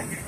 second.